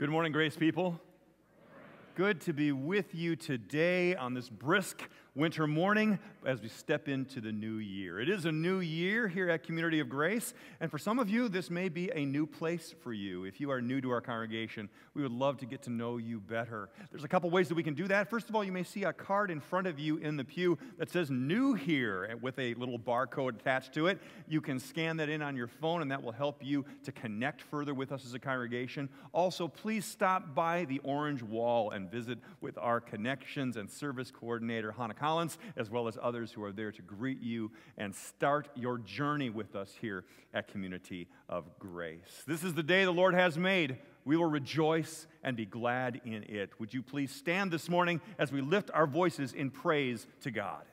Good morning, Grace people. Good to be with you today on this brisk winter morning as we step into the new year. It is a new year here at Community of Grace, and for some of you, this may be a new place for you. If you are new to our congregation, we would love to get to know you better. There's a couple ways that we can do that. First of all, you may see a card in front of you in the pew that says new here with a little barcode attached to it. You can scan that in on your phone, and that will help you to connect further with us as a congregation. Also, please stop by the orange wall and visit with our connections and service coordinator, Hannah Collins, as well as others who are there to greet you and start your journey with us here at Community of Grace. This is the day the Lord has made. We will rejoice and be glad in it. Would you please stand this morning as we lift our voices in praise to God?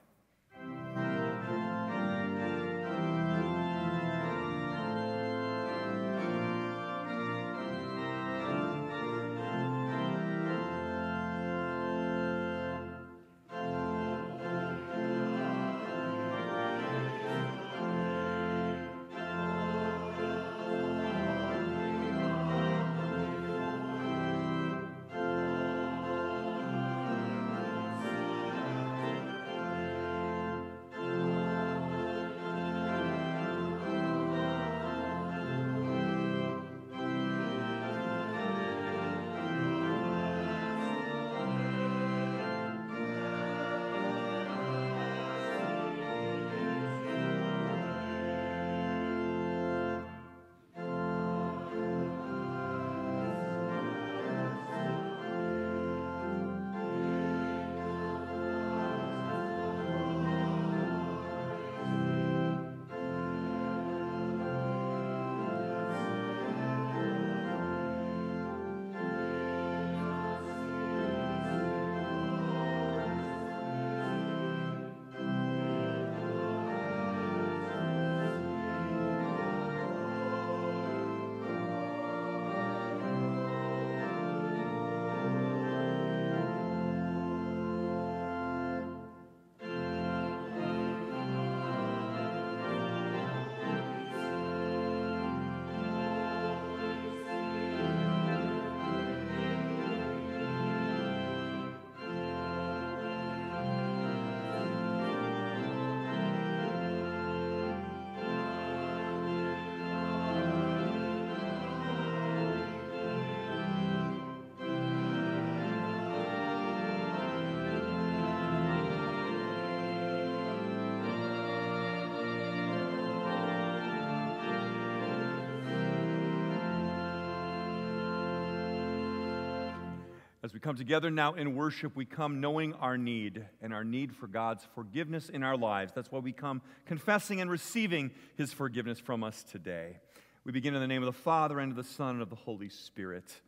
We come together now in worship, we come knowing our need and our need for God's forgiveness in our lives. That's why we come confessing and receiving His forgiveness from us today. We begin in the name of the Father, and of the Son, and of the Holy Spirit.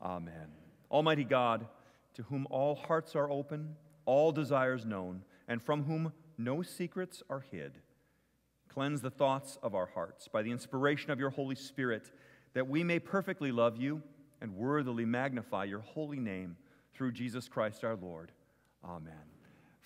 Amen. Almighty God, to whom all hearts are open, all desires known, and from whom no secrets are hid, cleanse the thoughts of our hearts by the inspiration of your Holy Spirit, that we may perfectly love you and worthily magnify your holy name through Jesus Christ our Lord. Amen.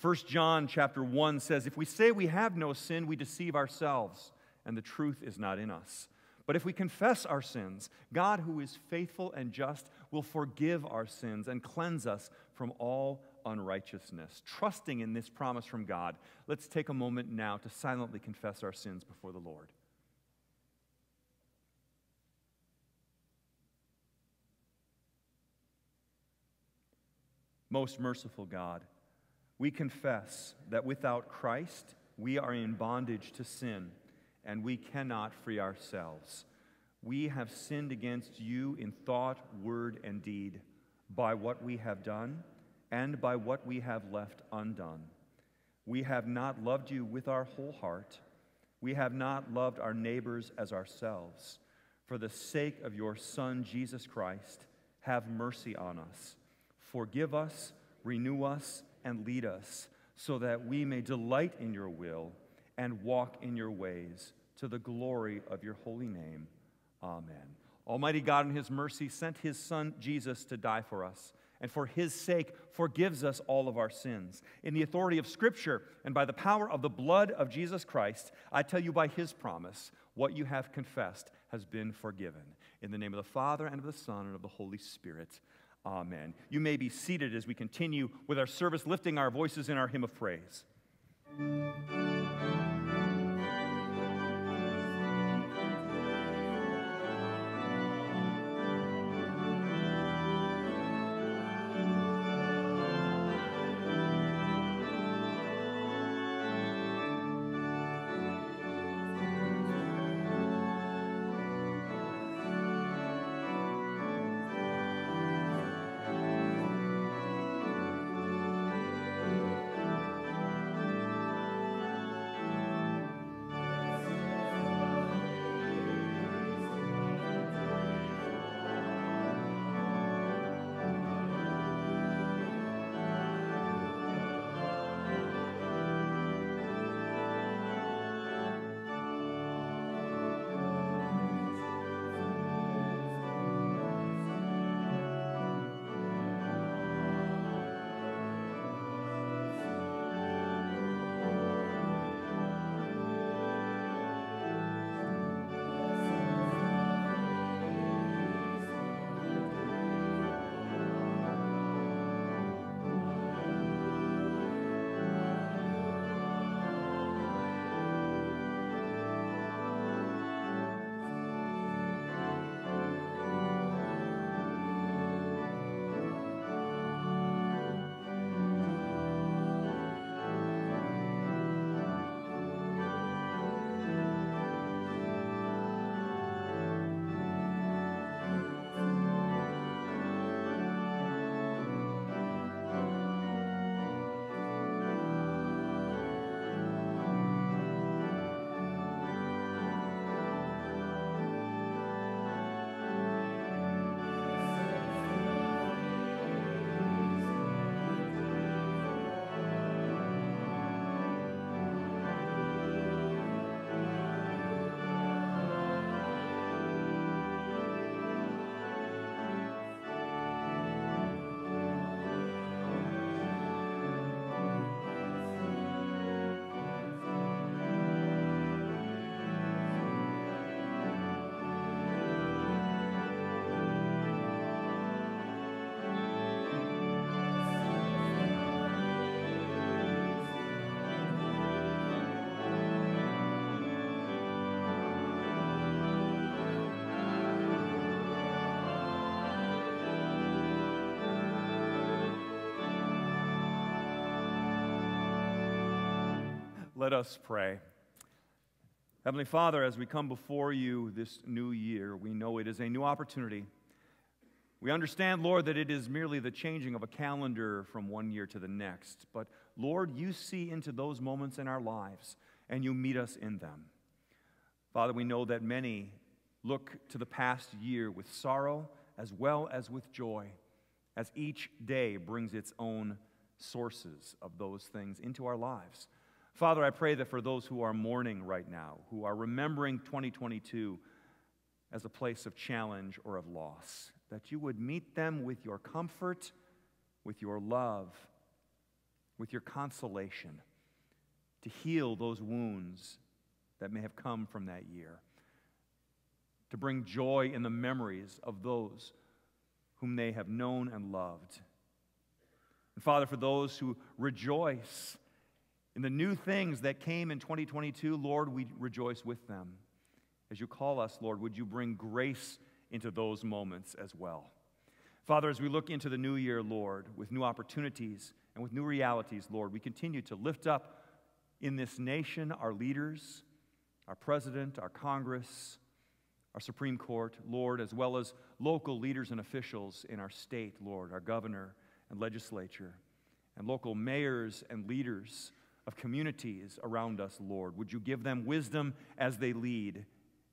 1 John chapter 1 says, If we say we have no sin, we deceive ourselves, and the truth is not in us. But if we confess our sins, God, who is faithful and just, will forgive our sins and cleanse us from all unrighteousness. Trusting in this promise from God, let's take a moment now to silently confess our sins before the Lord. Most merciful God, we confess that without Christ, we are in bondage to sin and we cannot free ourselves. We have sinned against you in thought, word, and deed by what we have done and by what we have left undone. We have not loved you with our whole heart. We have not loved our neighbors as ourselves. For the sake of your Son, Jesus Christ, have mercy on us Forgive us, renew us, and lead us, so that we may delight in your will and walk in your ways to the glory of your holy name. Amen. Almighty God, in his mercy, sent his Son Jesus to die for us, and for his sake forgives us all of our sins. In the authority of Scripture and by the power of the blood of Jesus Christ, I tell you by his promise, what you have confessed has been forgiven. In the name of the Father, and of the Son, and of the Holy Spirit. Amen. You may be seated as we continue with our service, lifting our voices in our hymn of praise. Let us pray. Heavenly Father, as we come before you this new year, we know it is a new opportunity. We understand, Lord, that it is merely the changing of a calendar from one year to the next. But, Lord, you see into those moments in our lives and you meet us in them. Father, we know that many look to the past year with sorrow as well as with joy, as each day brings its own sources of those things into our lives. Father, I pray that for those who are mourning right now, who are remembering 2022 as a place of challenge or of loss, that you would meet them with your comfort, with your love, with your consolation, to heal those wounds that may have come from that year, to bring joy in the memories of those whom they have known and loved. And Father, for those who rejoice in the new things that came in 2022, Lord, we rejoice with them. As you call us, Lord, would you bring grace into those moments as well? Father, as we look into the new year, Lord, with new opportunities and with new realities, Lord, we continue to lift up in this nation our leaders, our president, our Congress, our Supreme Court, Lord, as well as local leaders and officials in our state, Lord, our governor and legislature, and local mayors and leaders of communities around us, Lord. Would you give them wisdom as they lead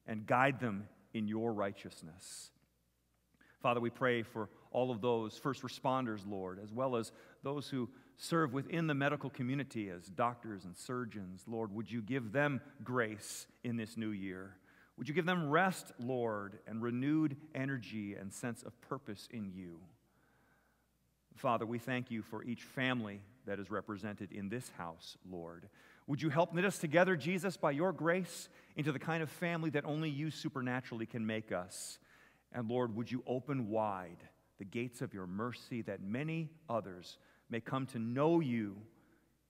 and guide them in your righteousness? Father, we pray for all of those first responders, Lord, as well as those who serve within the medical community as doctors and surgeons. Lord, would you give them grace in this new year? Would you give them rest, Lord, and renewed energy and sense of purpose in you? Father, we thank you for each family that is represented in this house, Lord. Would you help knit us together, Jesus, by your grace, into the kind of family that only you supernaturally can make us? And Lord, would you open wide the gates of your mercy that many others may come to know you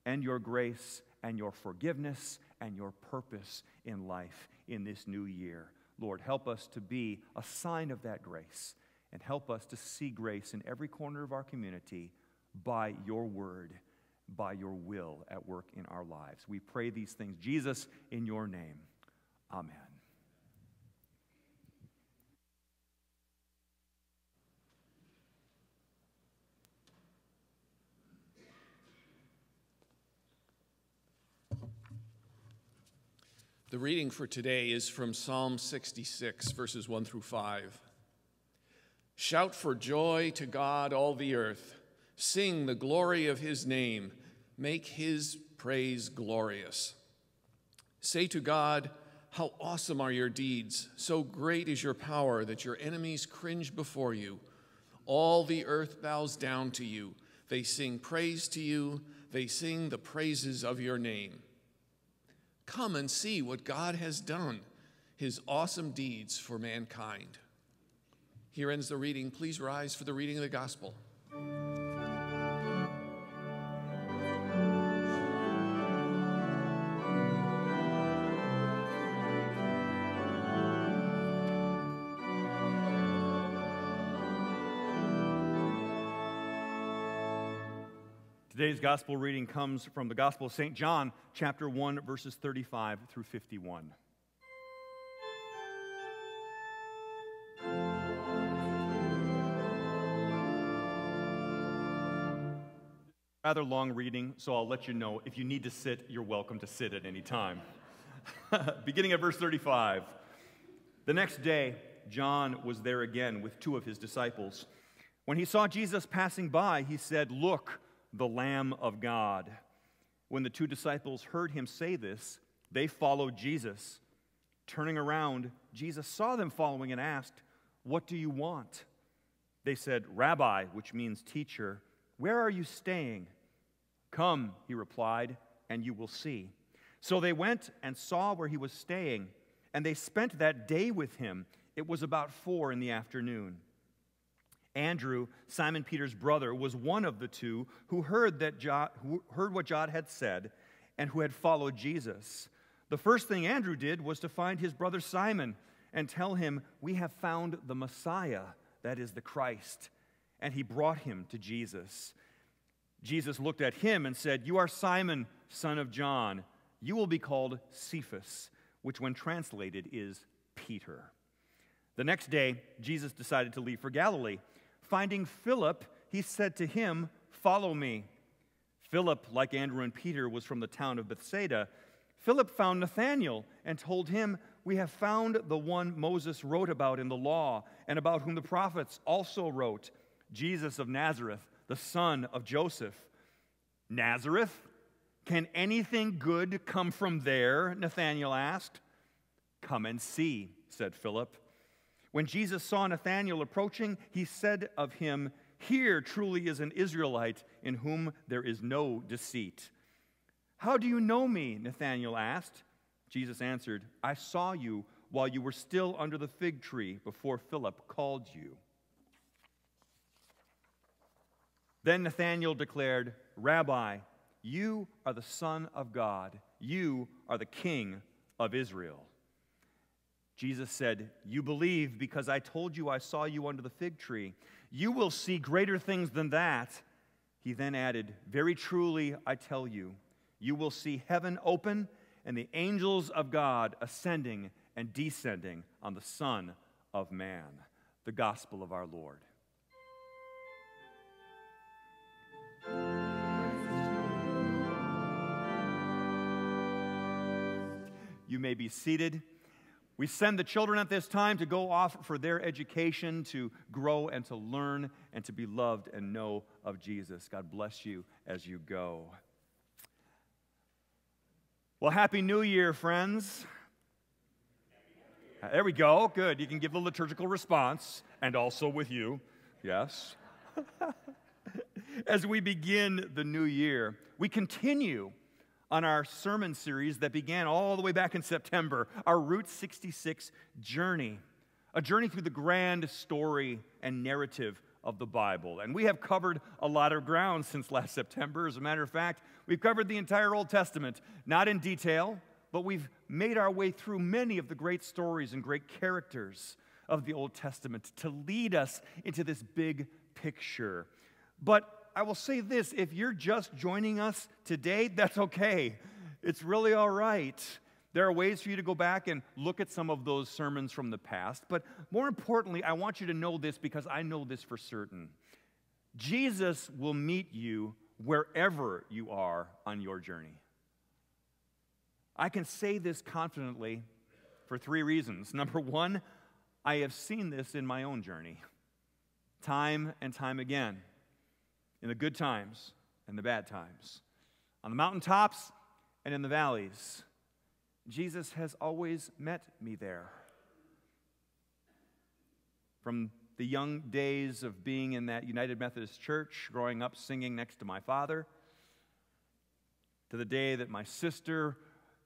and your grace and your forgiveness and your purpose in life in this new year. Lord, help us to be a sign of that grace and help us to see grace in every corner of our community by your word, by your will at work in our lives. We pray these things, Jesus, in your name. Amen. The reading for today is from Psalm 66, verses 1 through 5. Shout for joy to God, all the earth. Sing the glory of his name. Make his praise glorious. Say to God, How awesome are your deeds! So great is your power that your enemies cringe before you. All the earth bows down to you. They sing praise to you. They sing the praises of your name. Come and see what God has done, his awesome deeds for mankind. Here ends the reading. Please rise for the reading of the gospel. Today's gospel reading comes from the Gospel of St. John, chapter 1, verses 35 through 51. Rather long reading, so I'll let you know if you need to sit, you're welcome to sit at any time. Beginning at verse 35. The next day, John was there again with two of his disciples. When he saw Jesus passing by, he said, Look, the Lamb of God. When the two disciples heard him say this, they followed Jesus. Turning around, Jesus saw them following and asked, What do you want? They said, Rabbi, which means teacher, where are you staying? Come, he replied, and you will see. So they went and saw where he was staying, and they spent that day with him. It was about four in the afternoon. Andrew, Simon Peter's brother, was one of the two who heard, that who heard what John had said and who had followed Jesus. The first thing Andrew did was to find his brother Simon and tell him, We have found the Messiah, that is the Christ. And he brought him to Jesus. Jesus looked at him and said, You are Simon, son of John. You will be called Cephas, which, when translated, is Peter. The next day, Jesus decided to leave for Galilee. Finding Philip, he said to him, Follow me. Philip, like Andrew and Peter, was from the town of Bethsaida. Philip found Nathanael and told him, We have found the one Moses wrote about in the law, and about whom the prophets also wrote, Jesus of Nazareth, the son of Joseph. Nazareth? Can anything good come from there? Nathanael asked. Come and see, said Philip. When Jesus saw Nathanael approaching, he said of him, Here truly is an Israelite in whom there is no deceit. How do you know me? Nathanael asked. Jesus answered, I saw you while you were still under the fig tree before Philip called you. Then Nathanael declared, Rabbi, you are the Son of God. You are the King of Israel. Jesus said, You believe because I told you I saw you under the fig tree. You will see greater things than that. He then added, Very truly, I tell you, you will see heaven open and the angels of God ascending and descending on the Son of Man. The gospel of our Lord. You may be seated. We send the children at this time to go off for their education, to grow and to learn and to be loved and know of Jesus. God bless you as you go. Well, Happy New Year, friends. Uh, there we go. Good. You can give the liturgical response, and also with you. Yes. As we begin the new year, we continue on our sermon series that began all the way back in September, our Route 66 journey, a journey through the grand story and narrative of the Bible. And we have covered a lot of ground since last September. As a matter of fact, we've covered the entire Old Testament, not in detail, but we've made our way through many of the great stories and great characters of the Old Testament to lead us into this big picture. But I will say this if you're just joining us today, that's okay. It's really all right. There are ways for you to go back and look at some of those sermons from the past. But more importantly, I want you to know this because I know this for certain. Jesus will meet you wherever you are on your journey. I can say this confidently for three reasons. Number one, I have seen this in my own journey, time and time again in the good times and the bad times, on the mountaintops and in the valleys. Jesus has always met me there. From the young days of being in that United Methodist Church, growing up singing next to my father, to the day that my sister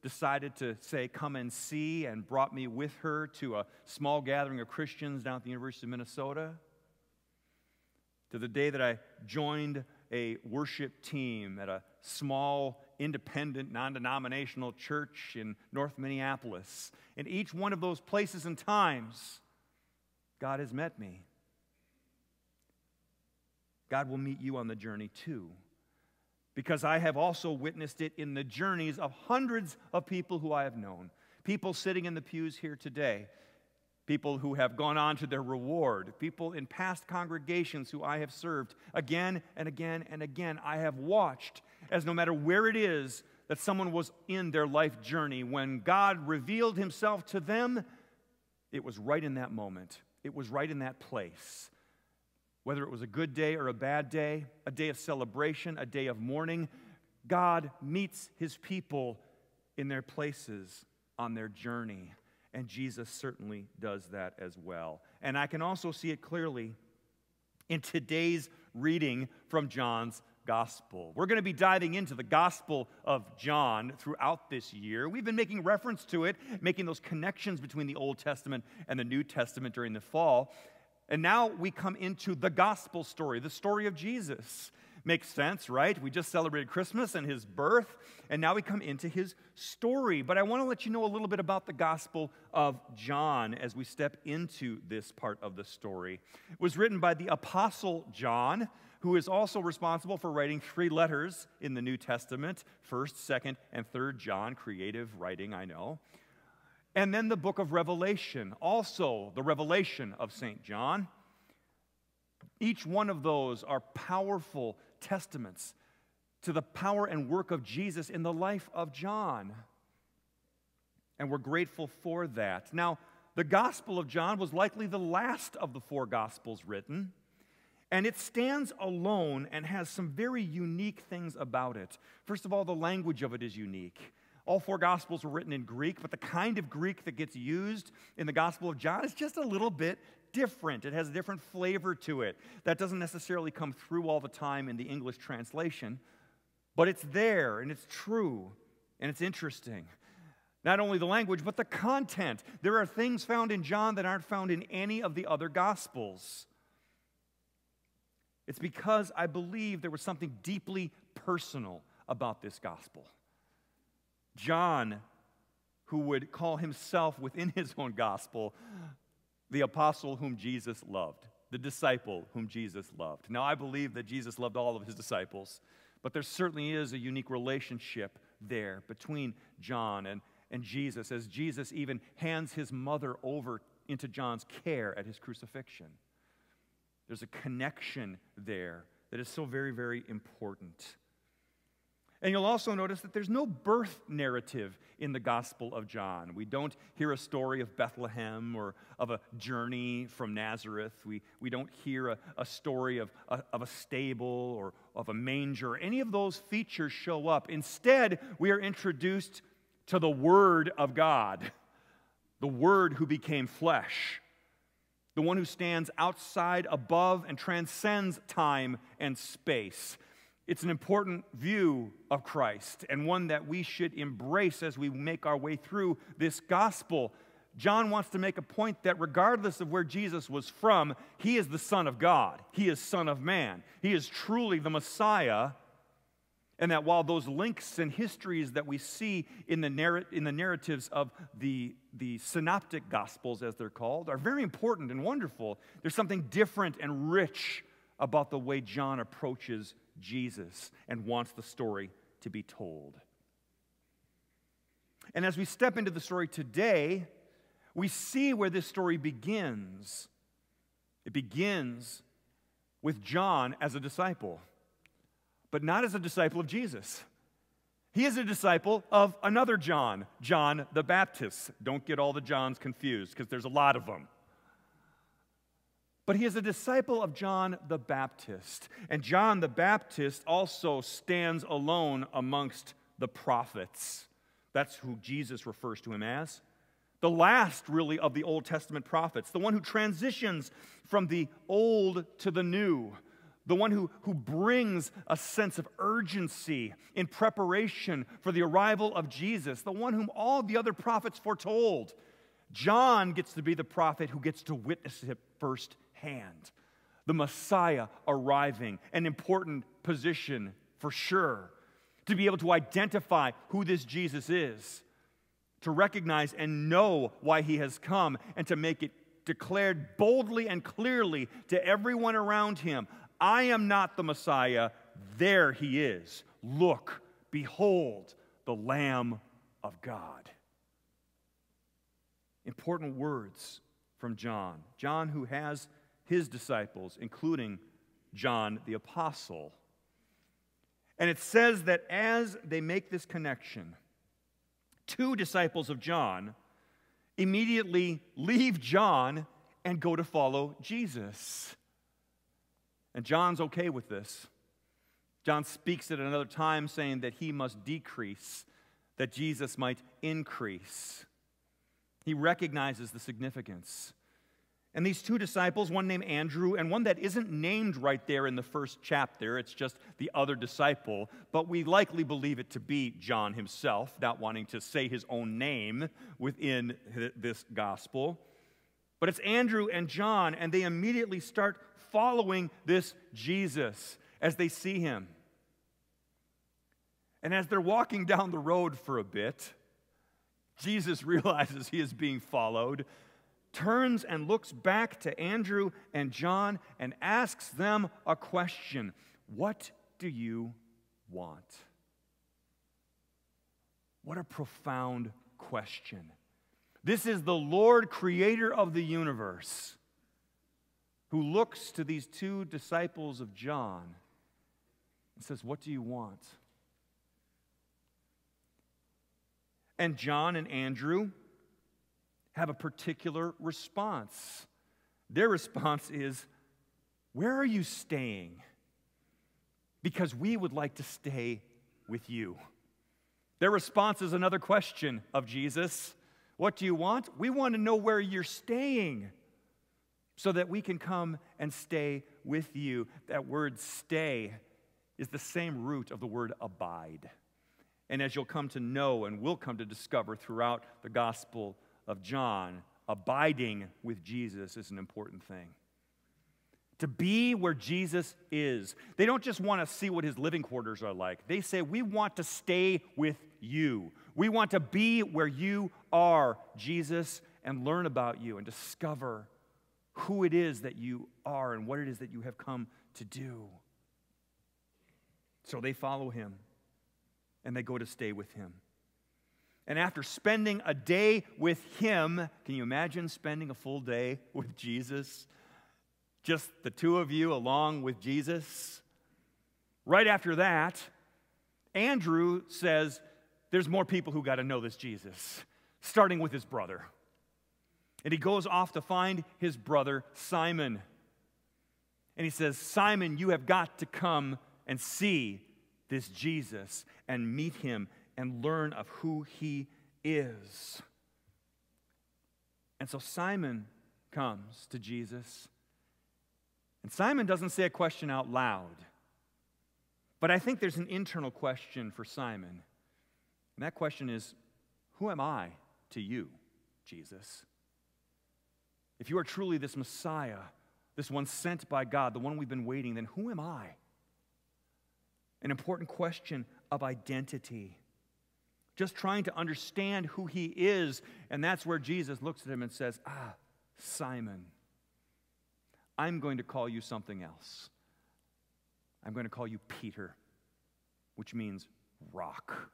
decided to say, Come and see, and brought me with her to a small gathering of Christians down at the University of Minnesota to the day that I joined a worship team at a small, independent, non denominational church in North Minneapolis. In each one of those places and times, God has met me. God will meet you on the journey too. Because I have also witnessed it in the journeys of hundreds of people who I have known. People sitting in the pews here today people who have gone on to their reward, people in past congregations who I have served again and again and again. I have watched as no matter where it is that someone was in their life journey, when God revealed himself to them, it was right in that moment. It was right in that place. Whether it was a good day or a bad day, a day of celebration, a day of mourning, God meets his people in their places on their journey. And Jesus certainly does that as well. And I can also see it clearly in today's reading from John's Gospel. We're going to be diving into the Gospel of John throughout this year. We've been making reference to it, making those connections between the Old Testament and the New Testament during the fall. And now we come into the Gospel story, the story of Jesus. Makes sense, right? We just celebrated Christmas and his birth, and now we come into his story. But I want to let you know a little bit about the Gospel of John as we step into this part of the story. It was written by the Apostle John, who is also responsible for writing three letters in the New Testament 1st, 2nd, and 3rd John. Creative writing, I know. And then the book of Revelation, also the revelation of St. John. Each one of those are powerful testaments to the power and work of Jesus in the life of John. And we're grateful for that. Now, the Gospel of John was likely the last of the four Gospels written, and it stands alone and has some very unique things about it. First of all, the language of it is unique. All four Gospels were written in Greek, but the kind of Greek that gets used in the Gospel of John is just a little bit different. It has a different flavor to it. That doesn't necessarily come through all the time in the English translation, but it's there and it's true and it's interesting. Not only the language, but the content. There are things found in John that aren't found in any of the other Gospels. It's because I believe there was something deeply personal about this Gospel. John, who would call himself within his own Gospel the apostle whom Jesus loved, the disciple whom Jesus loved. Now, I believe that Jesus loved all of his disciples, but there certainly is a unique relationship there between John and, and Jesus, as Jesus even hands his mother over into John's care at his crucifixion. There's a connection there that is so very, very important. And you'll also notice that there's no birth narrative in the Gospel of John. We don't hear a story of Bethlehem or of a journey from Nazareth. We, we don't hear a, a story of a, of a stable or of a manger. Any of those features show up. Instead, we are introduced to the Word of God, the Word who became flesh, the one who stands outside, above, and transcends time and space It's an important view of Christ and one that we should embrace as we make our way through this gospel. John wants to make a point that regardless of where Jesus was from, he is the Son of God. He is Son of Man. He is truly the Messiah. And that while those links and histories that we see in the, narr- in the narratives of the, the synoptic gospels, as they're called, are very important and wonderful, there's something different and rich about the way John approaches Jesus and wants the story to be told. And as we step into the story today, we see where this story begins. It begins with John as a disciple, but not as a disciple of Jesus. He is a disciple of another John, John the Baptist. Don't get all the Johns confused because there's a lot of them. But he is a disciple of John the Baptist. And John the Baptist also stands alone amongst the prophets. That's who Jesus refers to him as. The last, really, of the Old Testament prophets, the one who transitions from the old to the new, the one who, who brings a sense of urgency in preparation for the arrival of Jesus, the one whom all the other prophets foretold. John gets to be the prophet who gets to witness it first hand. The Messiah arriving, an important position for sure. To be able to identify who this Jesus is, to recognize and know why he has come, and to make it declared boldly and clearly to everyone around him I am not the Messiah, there he is. Look, behold, the Lamb of God. Important words from John. John, who has his disciples, including John the Apostle. And it says that as they make this connection, two disciples of John immediately leave John and go to follow Jesus. And John's okay with this. John speaks at another time saying that he must decrease, that Jesus might increase. He recognizes the significance. And these two disciples, one named Andrew and one that isn't named right there in the first chapter, it's just the other disciple, but we likely believe it to be John himself, not wanting to say his own name within this gospel. But it's Andrew and John, and they immediately start following this Jesus as they see him. And as they're walking down the road for a bit, Jesus realizes he is being followed turns and looks back to Andrew and John and asks them a question What do you want? What a profound question. This is the Lord, creator of the universe, who looks to these two disciples of John and says, What do you want? And John and Andrew have a particular response. Their response is, Where are you staying? Because we would like to stay with you. Their response is another question of Jesus What do you want? We want to know where you're staying so that we can come and stay with you. That word stay is the same root of the word abide. And as you'll come to know and will come to discover throughout the Gospel of John, abiding with Jesus is an important thing. To be where Jesus is. They don't just want to see what his living quarters are like. They say, We want to stay with you. We want to be where you are, Jesus, and learn about you and discover who it is that you are and what it is that you have come to do. So they follow him and they go to stay with him. And after spending a day with him, can you imagine spending a full day with Jesus? Just the two of you along with Jesus? Right after that, Andrew says, There's more people who got to know this Jesus, starting with his brother. And he goes off to find his brother Simon. And he says, Simon, you have got to come and see this Jesus and meet him and learn of who he is. And so Simon comes to Jesus. And Simon doesn't say a question out loud, But I think there's an internal question for Simon. And that question is Who am I to you, Jesus? If you are truly this Messiah, this one sent by God, the one we've been waiting, then who am I? An important question of identity. Just trying to understand who he is. And that's where Jesus looks at him and says, Ah, Simon, I'm going to call you something else. I'm going to call you Peter, which means rock.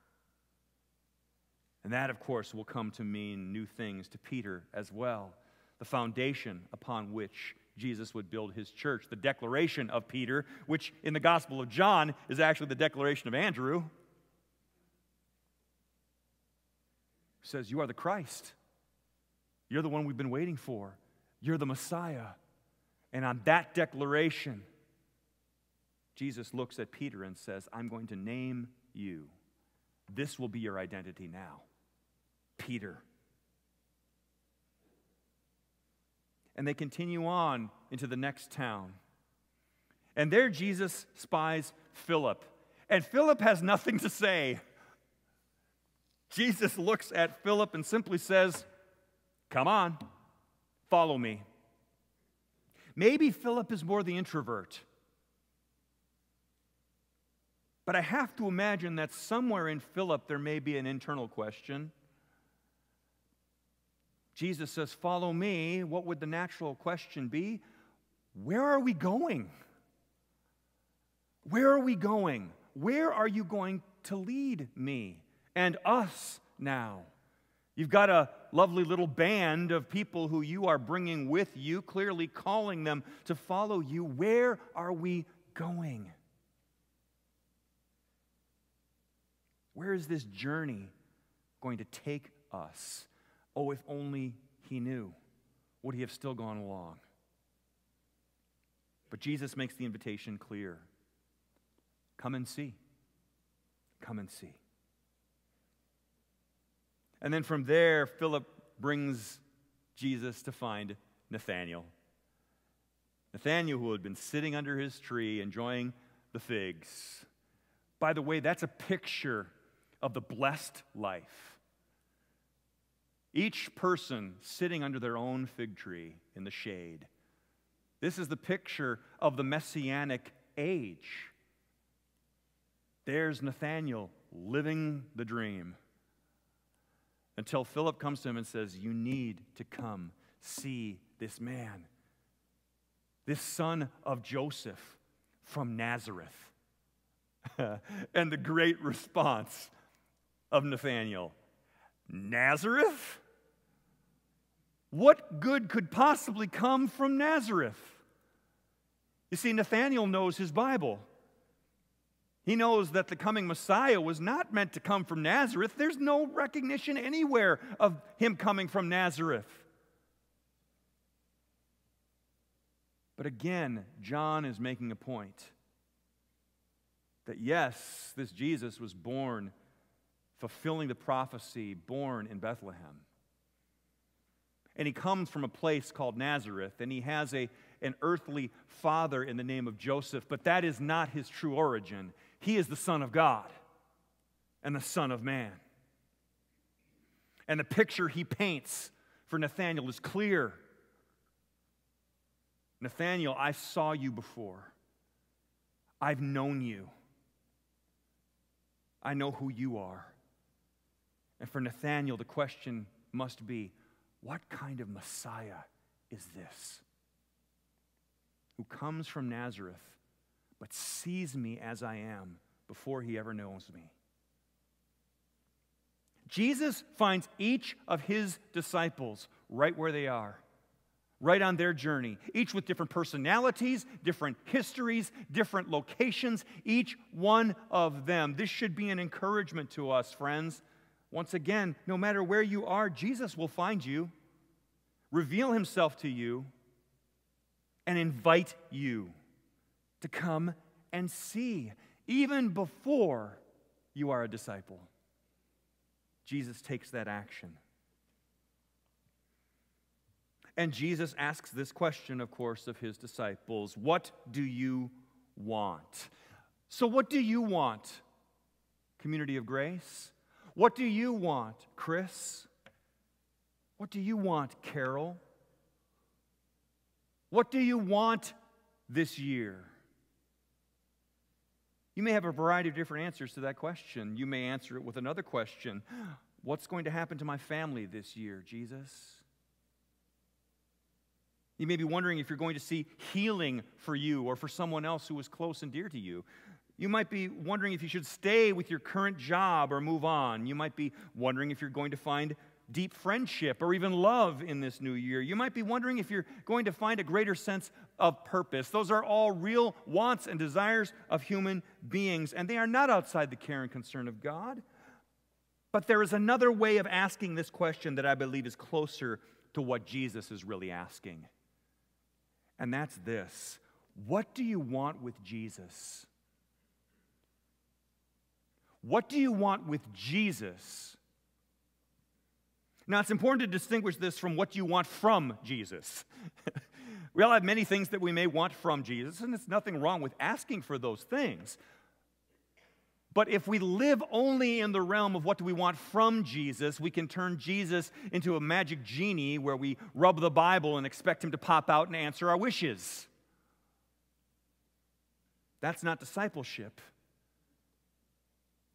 And that, of course, will come to mean new things to Peter as well. The foundation upon which Jesus would build his church. The declaration of Peter, which in the Gospel of John is actually the declaration of Andrew, says, You are the Christ. You're the one we've been waiting for. You're the Messiah. And on that declaration, Jesus looks at Peter and says, I'm going to name you. This will be your identity now Peter. And they continue on into the next town. And there Jesus spies Philip. And Philip has nothing to say. Jesus looks at Philip and simply says, Come on, follow me. Maybe Philip is more the introvert. But I have to imagine that somewhere in Philip there may be an internal question. Jesus says, Follow me. What would the natural question be? Where are we going? Where are we going? Where are you going to lead me and us now? You've got a lovely little band of people who you are bringing with you, clearly calling them to follow you. Where are we going? Where is this journey going to take us? Oh, if only he knew, would he have still gone along? But Jesus makes the invitation clear come and see. Come and see. And then from there, Philip brings Jesus to find Nathanael. Nathanael, who had been sitting under his tree enjoying the figs. By the way, that's a picture of the blessed life. Each person sitting under their own fig tree in the shade. This is the picture of the messianic age. There's Nathanael living the dream until Philip comes to him and says, You need to come see this man, this son of Joseph from Nazareth. and the great response of Nathanael Nazareth? What good could possibly come from Nazareth? You see, Nathanael knows his Bible. He knows that the coming Messiah was not meant to come from Nazareth. There's no recognition anywhere of him coming from Nazareth. But again, John is making a point that yes, this Jesus was born fulfilling the prophecy, born in Bethlehem and he comes from a place called Nazareth, and he has a, an earthly father in the name of Joseph, but that is not his true origin. He is the Son of God and the Son of Man. And the picture he paints for Nathanael is clear. Nathanael, I saw you before. I've known you. I know who you are. And for Nathanael, the question must be what kind of Messiah is this? Who comes from Nazareth, but sees me as I am before he ever knows me. Jesus finds each of his disciples right where they are, right on their journey, each with different personalities, different histories, different locations, each one of them. This should be an encouragement to us, friends. Once again, no matter where you are, Jesus will find you, reveal himself to you, and invite you to come and see, even before you are a disciple. Jesus takes that action. And Jesus asks this question, of course, of his disciples What do you want? So, what do you want, community of grace? What do you want, Chris? What do you want, Carol? What do you want this year? You may have a variety of different answers to that question. You may answer it with another question What's going to happen to my family this year, Jesus? You may be wondering if you're going to see healing for you or for someone else who is close and dear to you. You might be wondering if you should stay with your current job or move on. You might be wondering if you're going to find deep friendship or even love in this new year. You might be wondering if you're going to find a greater sense of purpose. Those are all real wants and desires of human beings, and they are not outside the care and concern of God. But there is another way of asking this question that I believe is closer to what Jesus is really asking. And that's this What do you want with Jesus? What do you want with Jesus? Now, it's important to distinguish this from what you want from Jesus. we all have many things that we may want from Jesus, and there's nothing wrong with asking for those things. But if we live only in the realm of what do we want from Jesus, we can turn Jesus into a magic genie where we rub the Bible and expect him to pop out and answer our wishes. That's not discipleship.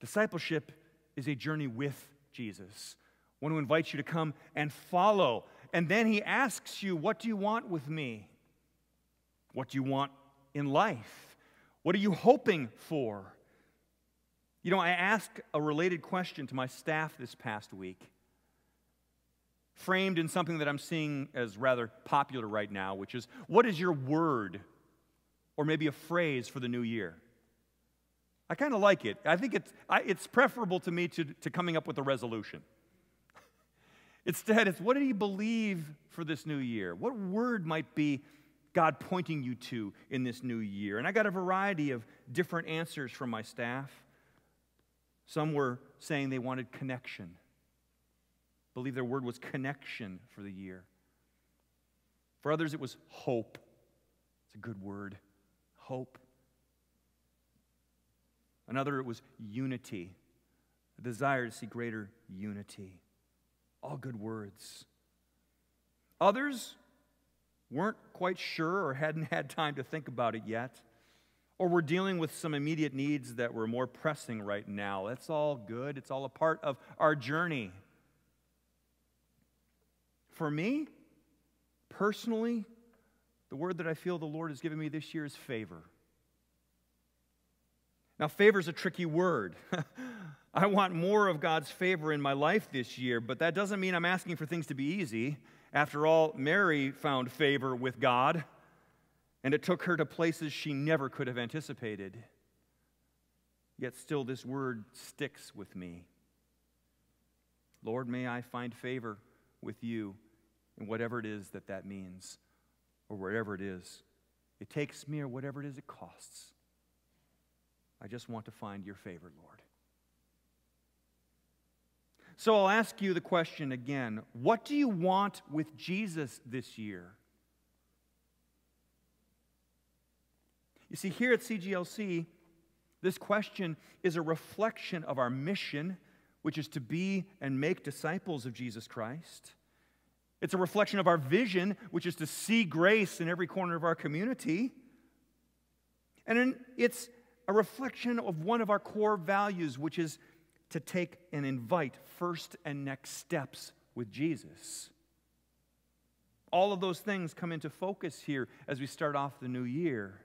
Discipleship is a journey with Jesus one who invites you to come and follow. And then he asks you, What do you want with me? What do you want in life? What are you hoping for? You know, I asked a related question to my staff this past week, framed in something that I'm seeing as rather popular right now, which is what is your word or maybe a phrase for the new year? I kind of like it. I think it's, I, it's preferable to me to, to coming up with a resolution. Instead, it's what did he believe for this new year? What word might be God pointing you to in this new year? And I got a variety of different answers from my staff. Some were saying they wanted connection. Believe their word was connection for the year. For others, it was hope. It's a good word. Hope. Another, it was unity, a desire to see greater unity. All good words. Others weren't quite sure or hadn't had time to think about it yet, or were dealing with some immediate needs that were more pressing right now. That's all good, it's all a part of our journey. For me, personally, the word that I feel the Lord has given me this year is favor. Now, favor is a tricky word. I want more of God's favor in my life this year, but that doesn't mean I'm asking for things to be easy. After all, Mary found favor with God, and it took her to places she never could have anticipated. Yet still, this word sticks with me. Lord, may I find favor with you in whatever it is that that means, or wherever it is. It takes me, or whatever it is it costs. I just want to find your favor, Lord. So I'll ask you the question again What do you want with Jesus this year? You see, here at CGLC, this question is a reflection of our mission, which is to be and make disciples of Jesus Christ. It's a reflection of our vision, which is to see grace in every corner of our community. And it's a reflection of one of our core values, which is to take and invite first and next steps with Jesus. All of those things come into focus here as we start off the new year.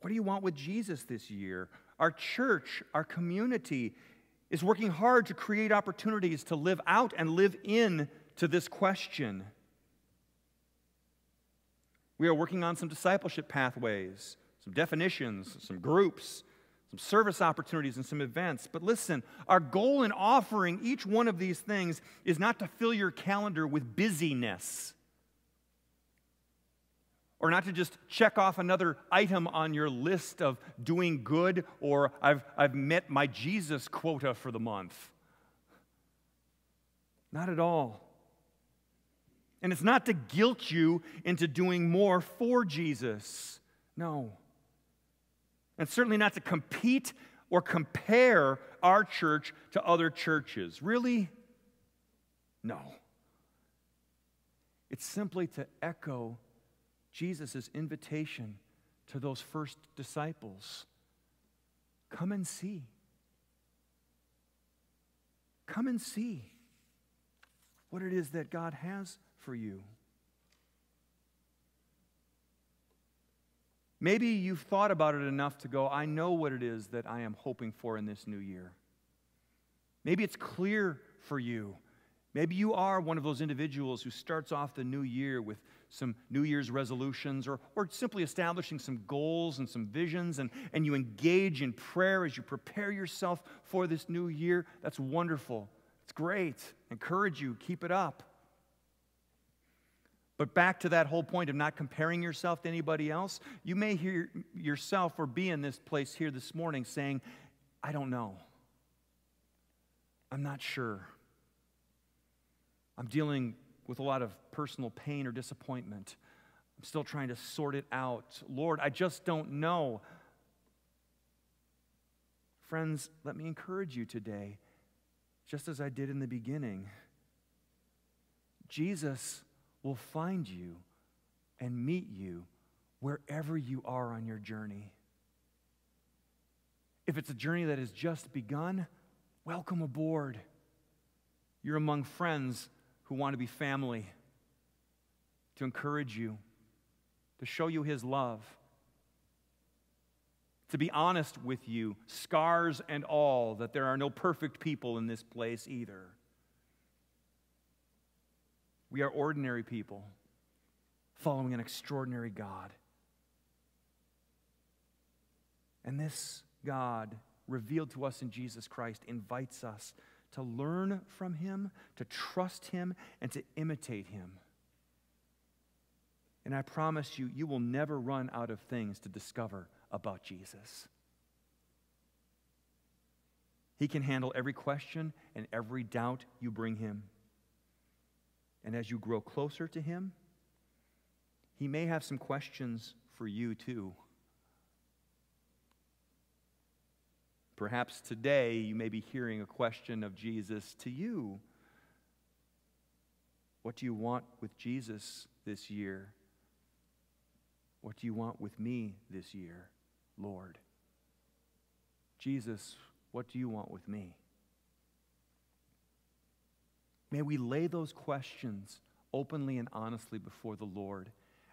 What do you want with Jesus this year? Our church, our community is working hard to create opportunities to live out and live in to this question. We are working on some discipleship pathways, some definitions, some groups, some service opportunities, and some events. But listen, our goal in offering each one of these things is not to fill your calendar with busyness or not to just check off another item on your list of doing good or I've, I've met my Jesus quota for the month. Not at all. And it's not to guilt you into doing more for Jesus. No. and certainly not to compete or compare our church to other churches. Really? No. It's simply to echo Jesus' invitation to those first disciples come and see. Come and see what it is that God has for you. Maybe you've thought about it enough to go, I know what it is that I am hoping for in this new year. Maybe it's clear for you. Maybe you are one of those individuals who starts off the new year with some New Year's resolutions or, or simply establishing some goals and some visions, and, and you engage in prayer as you prepare yourself for this new year. That's wonderful. It's great. Encourage you, keep it up. But back to that whole point of not comparing yourself to anybody else, you may hear yourself or be in this place here this morning saying, I don't know. I'm not sure. I'm dealing with a lot of personal pain or disappointment. I'm still trying to sort it out. Lord, I just don't know. Friends, let me encourage you today, just as I did in the beginning. Jesus will find you and meet you wherever you are on your journey. If it's a journey that has just begun, welcome aboard. You're among friends who want to be family, to encourage you, to show you His love, to be honest with you, scars and all, that there are no perfect people in this place either. We are ordinary people following an extraordinary God. And this God, revealed to us in Jesus Christ, invites us to learn from Him, to trust Him, and to imitate Him. And I promise you, you will never run out of things to discover about Jesus. He can handle every question and every doubt you bring Him. And as you grow closer to Him, He may have some questions for you too. Perhaps today you may be hearing a question of Jesus to you. What do you want with Jesus this year? What do you want with me this year, Lord? Jesus, what do you want with me? May we lay those questions openly and honestly before the Lord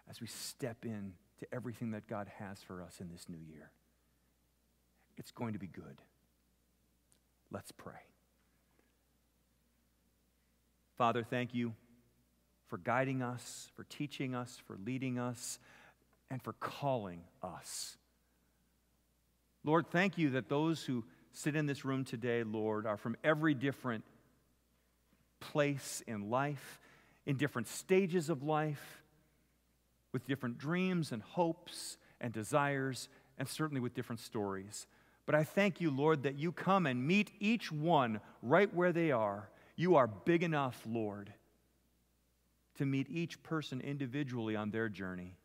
as we step in to everything that God has for us in this new year. It's going to be good. Let's pray. Father, thank you for guiding us, for teaching us, for leading us, and for calling us. Lord, thank you that those who sit in this room today, Lord, are from every different place in life, in different stages of life, with different dreams and hopes and desires, and certainly with different stories. But I thank you, Lord, that you come and meet each one right where they are. You are big enough, Lord, to meet each person individually on their journey.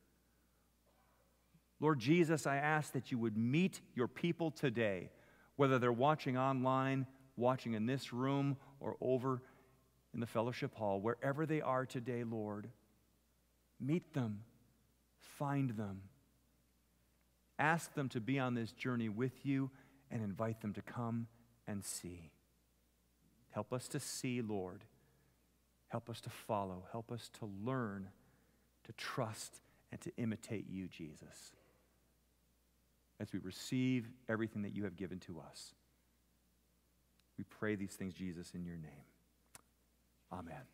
Lord Jesus, I ask that you would meet your people today, whether they're watching online, watching in this room, or over in the fellowship hall, wherever they are today, Lord. Meet them, find them, ask them to be on this journey with you, and invite them to come and see. Help us to see, Lord. Help us to follow. Help us to learn, to trust, and to imitate you, Jesus, as we receive everything that you have given to us. We pray these things, Jesus, in your name. Amen.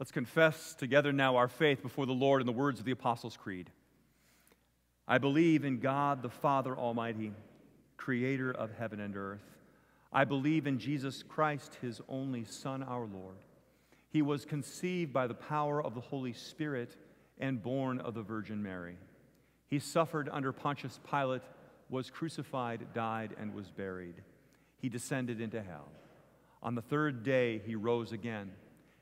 Let's confess together now our faith before the Lord in the words of the Apostles' Creed. I believe in God the Father Almighty, creator of heaven and earth. I believe in Jesus Christ, his only Son, our Lord. He was conceived by the power of the Holy Spirit and born of the Virgin Mary. He suffered under Pontius Pilate, was crucified, died, and was buried. He descended into hell. On the third day, he rose again.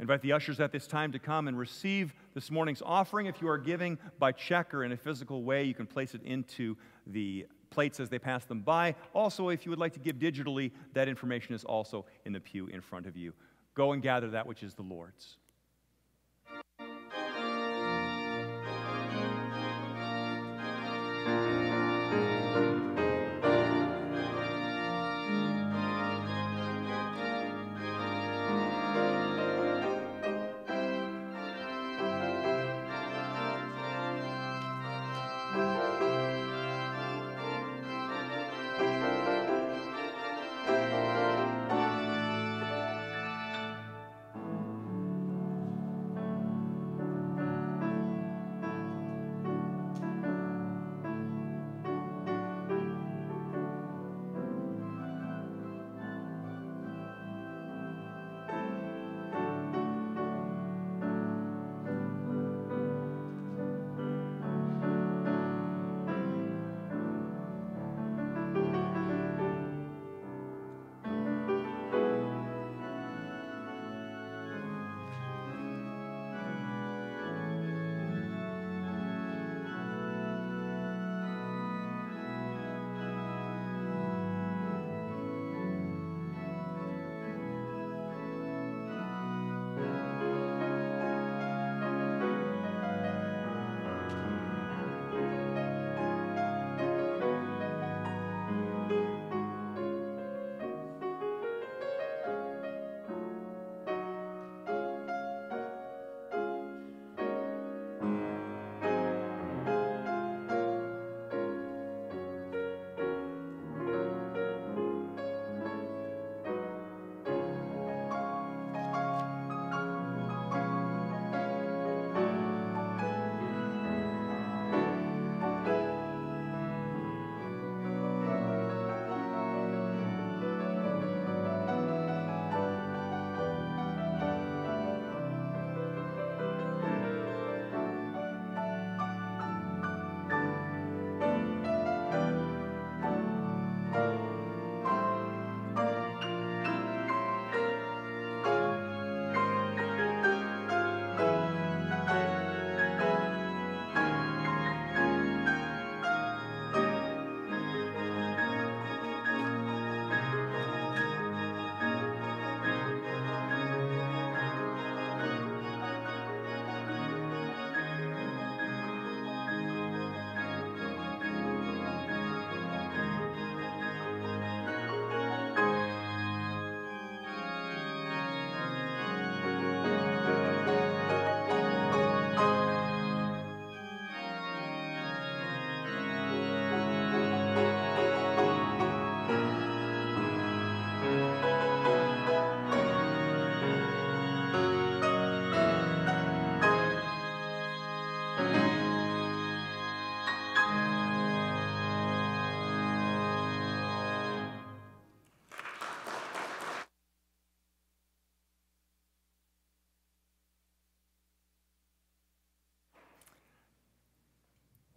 Invite the ushers at this time to come and receive this morning's offering. If you are giving by check or in a physical way, you can place it into the plates as they pass them by. Also, if you would like to give digitally, that information is also in the pew in front of you. Go and gather that which is the Lord's.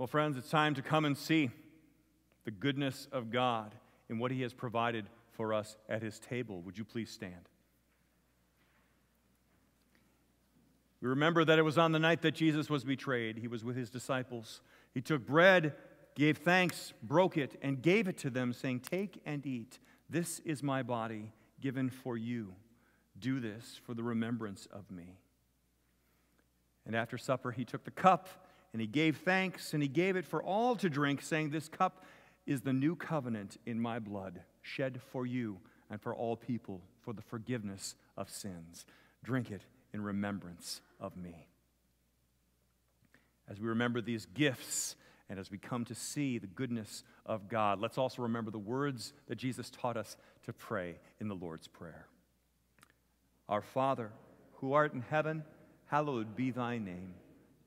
Well, friends, it's time to come and see the goodness of God in what He has provided for us at His table. Would you please stand? We remember that it was on the night that Jesus was betrayed. He was with His disciples. He took bread, gave thanks, broke it, and gave it to them, saying, Take and eat. This is my body given for you. Do this for the remembrance of me. And after supper, he took the cup and he gave thanks and he gave it for all to drink, saying, This cup is the new covenant in my blood, shed for you and for all people for the forgiveness of sins. Drink it in remembrance of me. As we remember these gifts and as we come to see the goodness of God, let's also remember the words that Jesus taught us to pray in the Lord's Prayer. Our Father, who art in heaven, hallowed be thy name.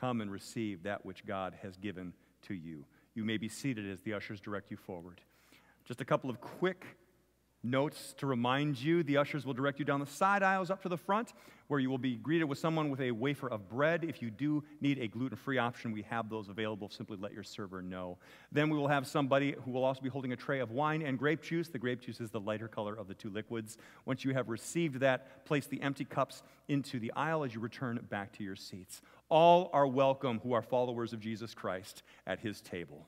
Come and receive that which God has given to you. You may be seated as the ushers direct you forward. Just a couple of quick notes to remind you. The ushers will direct you down the side aisles up to the front, where you will be greeted with someone with a wafer of bread. If you do need a gluten free option, we have those available. Simply let your server know. Then we will have somebody who will also be holding a tray of wine and grape juice. The grape juice is the lighter color of the two liquids. Once you have received that, place the empty cups into the aisle as you return back to your seats. All are welcome who are followers of Jesus Christ at his table.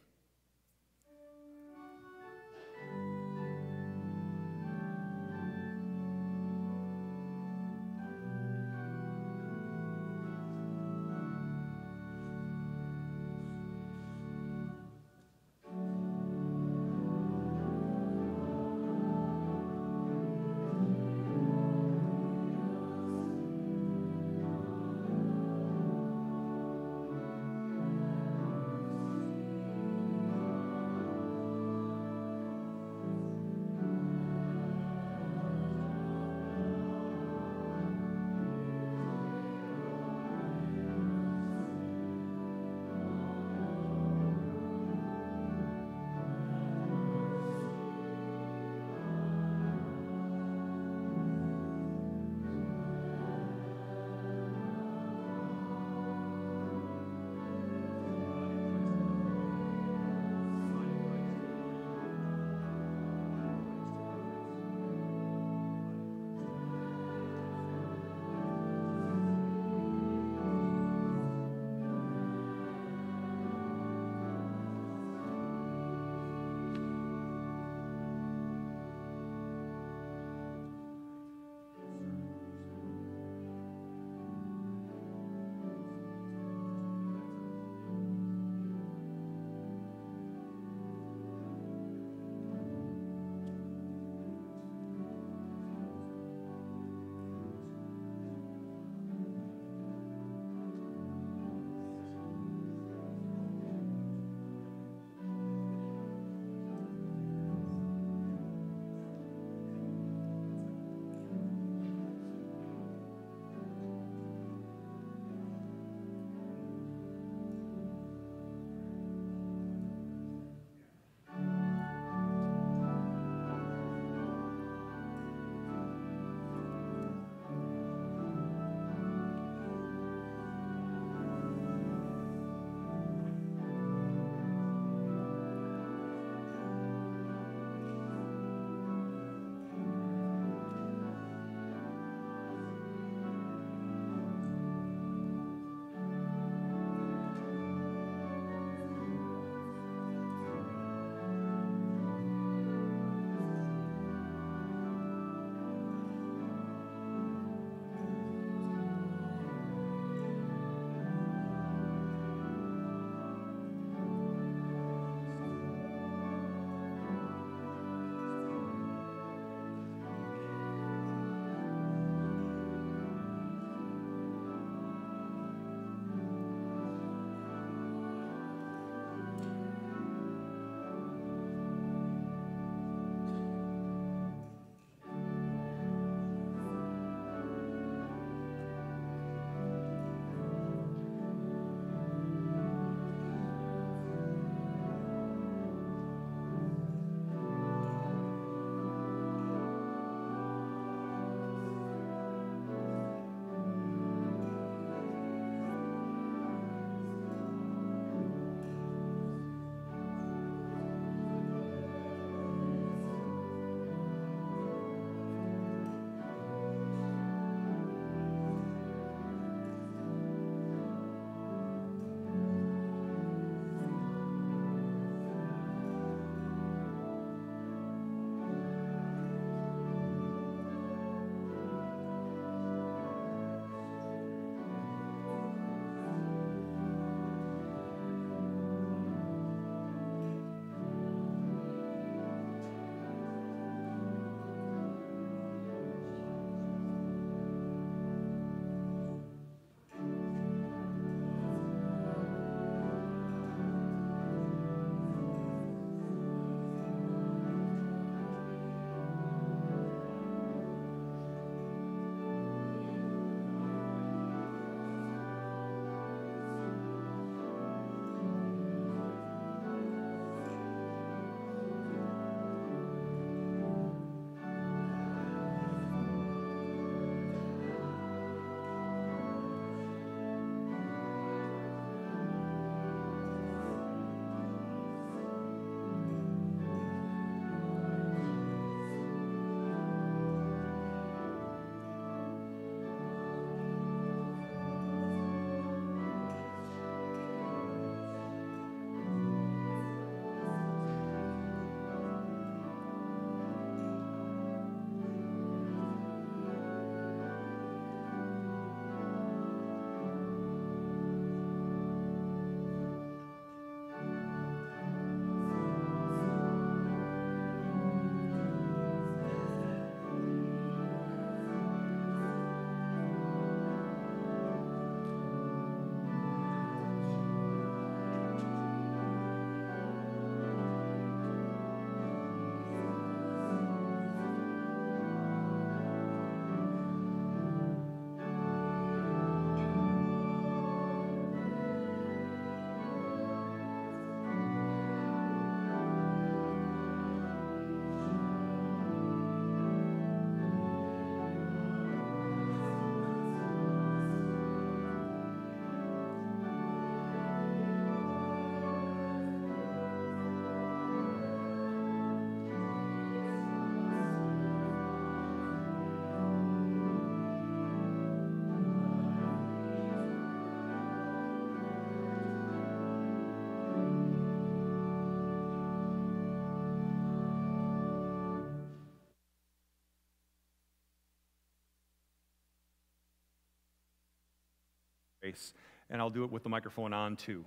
And I'll do it with the microphone on too.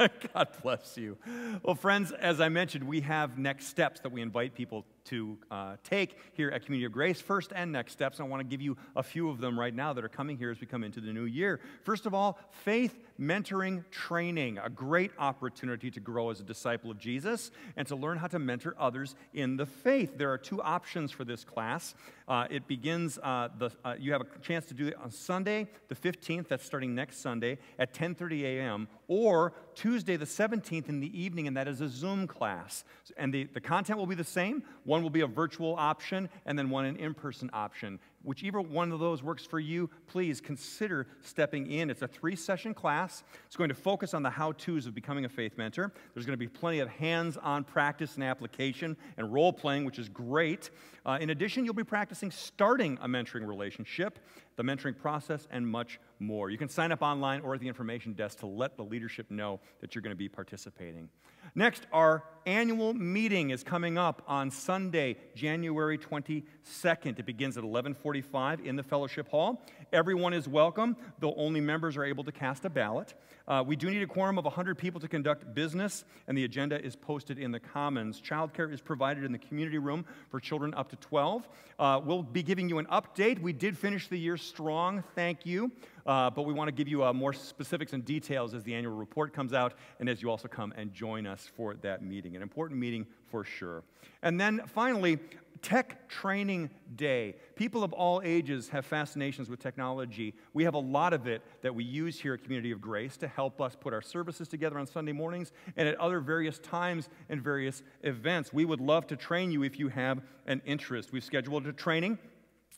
God bless you. Well, friends, as I mentioned, we have next steps that we invite people to uh, take here at Community of Grace. First and next steps. I want to give you a few of them right now that are coming here as we come into the new year. First of all, faith mentoring training, a great opportunity to grow as a disciple of Jesus and to learn how to mentor others in the faith. There are two options for this class. Uh, it begins, uh, the, uh, you have a chance to do it on Sunday, the 15th, that's starting next Sunday at 10.30 a.m., or Tuesday the 17th in the evening, and that is a Zoom class. And the, the content will be the same. One will be a virtual option, and then one an in person option. Whichever one of those works for you, please consider stepping in. It's a three session class. It's going to focus on the how to's of becoming a faith mentor. There's going to be plenty of hands on practice and application and role playing, which is great. Uh, in addition, you'll be practicing starting a mentoring relationship, the mentoring process, and much more. You can sign up online or at the information desk to let the leadership know that you're going to be participating. Next, our annual meeting is coming up on Sunday, January 22nd. It begins at 11:45 in the fellowship hall. Everyone is welcome, though only members are able to cast a ballot. Uh, we do need a quorum of 100 people to conduct business, and the agenda is posted in the Commons. Childcare is provided in the community room for children up to 12. Uh, we'll be giving you an update. We did finish the year strong, thank you. Uh, but we want to give you uh, more specifics and details as the annual report comes out and as you also come and join us for that meeting. An important meeting for sure. And then finally, Tech Training Day. People of all ages have fascinations with technology. We have a lot of it that we use here at Community of Grace to help us put our services together on Sunday mornings and at other various times and various events. We would love to train you if you have an interest. We've scheduled a training.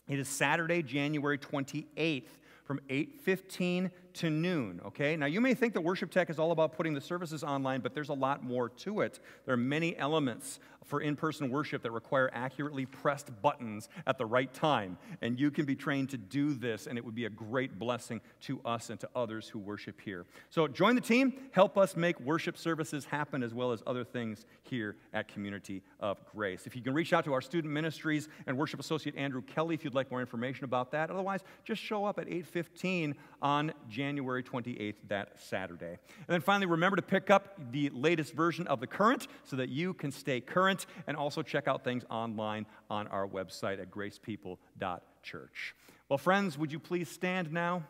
It is Saturday, January 28th from 8:15 to noon, okay? Now you may think that worship tech is all about putting the services online, but there's a lot more to it. There are many elements for in person worship that require accurately pressed buttons at the right time. And you can be trained to do this, and it would be a great blessing to us and to others who worship here. So join the team, help us make worship services happen as well as other things here at Community of Grace. If you can reach out to our student ministries and worship associate Andrew Kelly if you'd like more information about that. Otherwise, just show up at 8:15 on January 28th, that Saturday. And then finally, remember to pick up the latest version of the current so that you can stay current and also check out things online on our website at gracepeople.church. Well, friends, would you please stand now?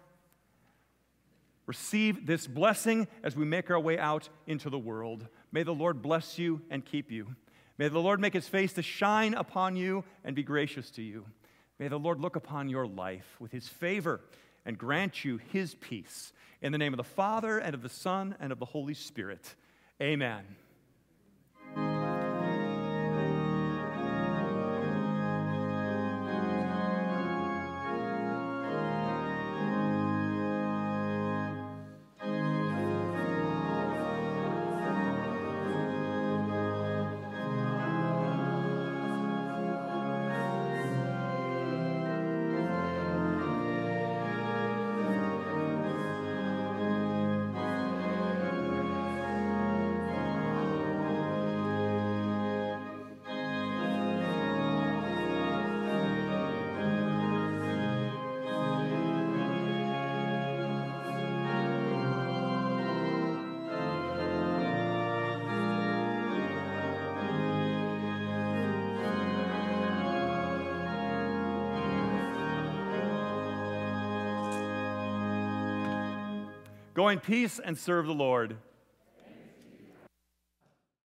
Receive this blessing as we make our way out into the world. May the Lord bless you and keep you. May the Lord make his face to shine upon you and be gracious to you. May the Lord look upon your life with his favor and grant you his peace. In the name of the Father, and of the Son, and of the Holy Spirit. Amen. In peace and serve the Lord.